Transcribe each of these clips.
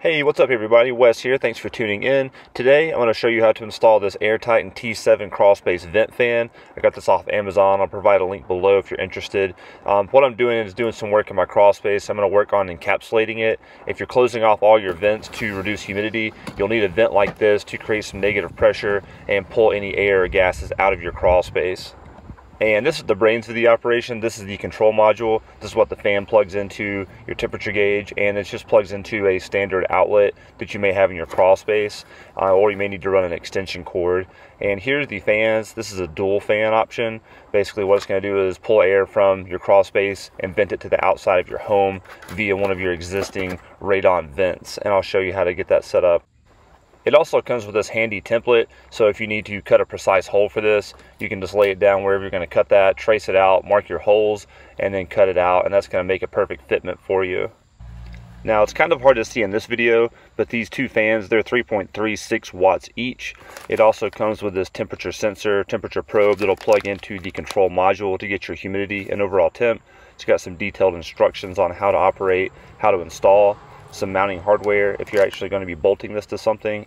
Hey, what's up everybody? Wes here. Thanks for tuning in. Today I'm going to show you how to install this AirTitan T7 crawl space vent fan. I got this off Amazon. I'll provide a link below if you're interested. Um, what I'm doing is doing some work in my crawl space. I'm going to work on encapsulating it. If you're closing off all your vents to reduce humidity, you'll need a vent like this to create some negative pressure and pull any air or gases out of your crawl space. And this is the brains of the operation. This is the control module. This is what the fan plugs into, your temperature gauge, and it just plugs into a standard outlet that you may have in your crawl space, uh, or you may need to run an extension cord. And here's the fans. This is a dual fan option. Basically what it's gonna do is pull air from your crawl space and vent it to the outside of your home via one of your existing radon vents. And I'll show you how to get that set up. It also comes with this handy template, so if you need to cut a precise hole for this, you can just lay it down wherever you're going to cut that, trace it out, mark your holes, and then cut it out, and that's going to make a perfect fitment for you. Now it's kind of hard to see in this video, but these two fans, they're 3.36 watts each. It also comes with this temperature sensor, temperature probe that'll plug into the control module to get your humidity and overall temp. It's got some detailed instructions on how to operate, how to install, some mounting hardware if you're actually going to be bolting this to something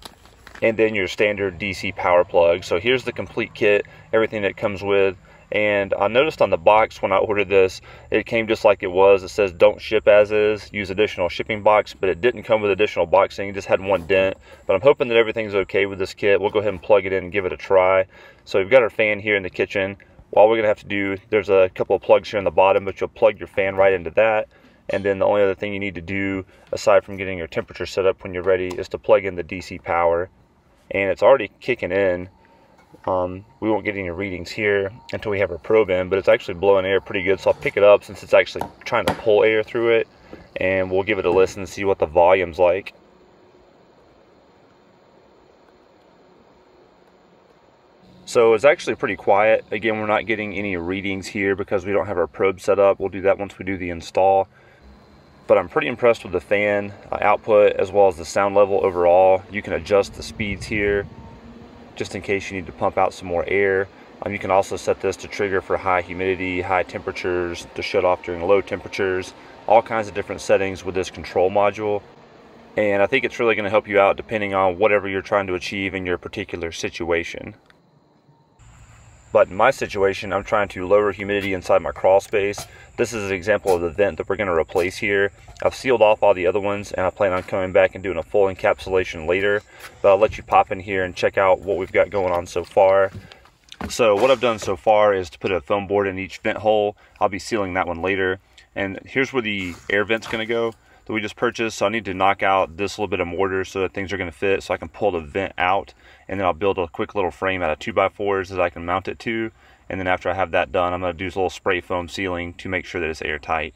and then your standard DC power plug. So here's the complete kit, everything that comes with. And I noticed on the box when I ordered this, it came just like it was. It says don't ship as is, use additional shipping box, but it didn't come with additional boxing, it just had one dent. But I'm hoping that everything's okay with this kit. We'll go ahead and plug it in and give it a try. So we've got our fan here in the kitchen. All we're gonna have to do, there's a couple of plugs here in the bottom, but you'll plug your fan right into that. And then the only other thing you need to do, aside from getting your temperature set up when you're ready, is to plug in the DC power. And it's already kicking in. Um, we won't get any readings here until we have our probe in, but it's actually blowing air pretty good. So I'll pick it up since it's actually trying to pull air through it. And we'll give it a listen and see what the volume's like. So it's actually pretty quiet. Again, we're not getting any readings here because we don't have our probe set up. We'll do that once we do the install but I'm pretty impressed with the fan uh, output as well as the sound level overall. You can adjust the speeds here just in case you need to pump out some more air. Um, you can also set this to trigger for high humidity, high temperatures, to shut off during low temperatures, all kinds of different settings with this control module. And I think it's really going to help you out depending on whatever you're trying to achieve in your particular situation. But in my situation, I'm trying to lower humidity inside my crawl space. This is an example of the vent that we're going to replace here. I've sealed off all the other ones and I plan on coming back and doing a full encapsulation later. But I'll let you pop in here and check out what we've got going on so far. So what I've done so far is to put a foam board in each vent hole. I'll be sealing that one later. And here's where the air vent's going to go that we just purchased. So I need to knock out this little bit of mortar so that things are going to fit so I can pull the vent out. And then I'll build a quick little frame out of 2x4s that I can mount it to. And then after I have that done, I'm going to do a little spray foam sealing to make sure that it's airtight.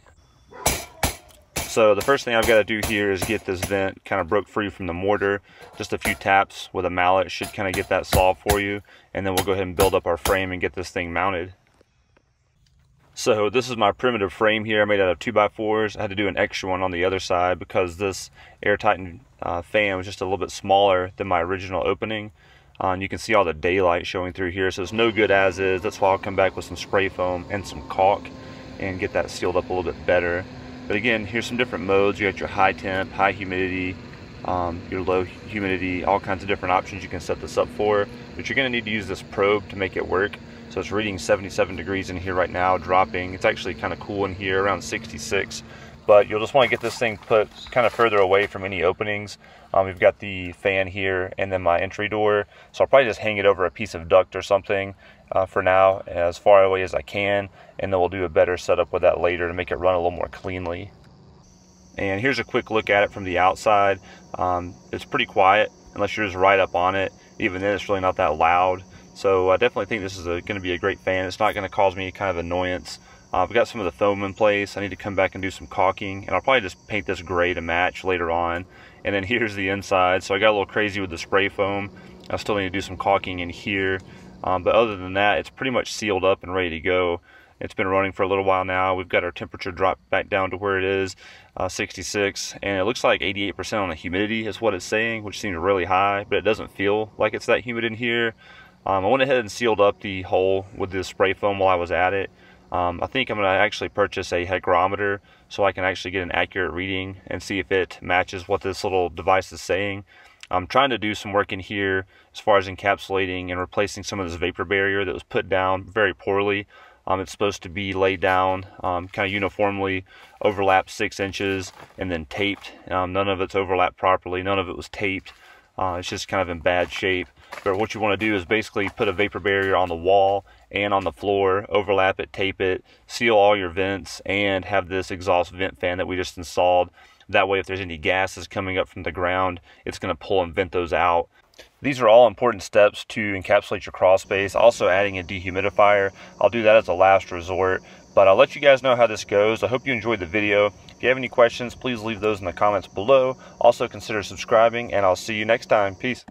So the first thing I've got to do here is get this vent kind of broke free from the mortar. Just a few taps with a mallet should kind of get that solved for you. And then we'll go ahead and build up our frame and get this thing mounted. So this is my primitive frame here. I made out of 2x4s. I had to do an extra one on the other side because this AirTitan uh, fan was just a little bit smaller than my original opening. Uh, and you can see all the daylight showing through here. So it's no good as is. That's why I'll come back with some spray foam and some caulk and get that sealed up a little bit better. But again, here's some different modes. You got your high temp, high humidity, um, your low humidity, all kinds of different options you can set this up for. But you're going to need to use this probe to make it work. So it's reading 77 degrees in here right now, dropping. It's actually kind of cool in here, around 66. But you'll just want to get this thing put kind of further away from any openings. Um, we've got the fan here and then my entry door. So I'll probably just hang it over a piece of duct or something uh, for now, as far away as I can. And then we'll do a better setup with that later to make it run a little more cleanly. And here's a quick look at it from the outside. Um, it's pretty quiet unless you're just right up on it. Even then, it's really not that loud. So I definitely think this is going to be a great fan. It's not going to cause me any kind of annoyance. Uh, I've got some of the foam in place. I need to come back and do some caulking. And I'll probably just paint this gray to match later on. And then here's the inside. So I got a little crazy with the spray foam. I still need to do some caulking in here. Um, but other than that, it's pretty much sealed up and ready to go. It's been running for a little while now. We've got our temperature dropped back down to where it is, uh, 66, and it looks like 88% on the humidity is what it's saying, which seems really high, but it doesn't feel like it's that humid in here. Um, I went ahead and sealed up the hole with the spray foam while I was at it. Um, I think I'm going to actually purchase a hygrometer so I can actually get an accurate reading and see if it matches what this little device is saying. I'm trying to do some work in here as far as encapsulating and replacing some of this vapor barrier that was put down very poorly. Um, it's supposed to be laid down um, kind of uniformly, overlapped six inches, and then taped. Um, none of it's overlapped properly. None of it was taped. Uh, it's just kind of in bad shape. But what you want to do is basically put a vapor barrier on the wall and on the floor, overlap it, tape it, seal all your vents, and have this exhaust vent fan that we just installed. That way, if there's any gases coming up from the ground, it's going to pull and vent those out. These are all important steps to encapsulate your crawl space. Also adding a dehumidifier. I'll do that as a last resort. But I'll let you guys know how this goes. I hope you enjoyed the video. If you have any questions, please leave those in the comments below. Also consider subscribing and I'll see you next time. Peace.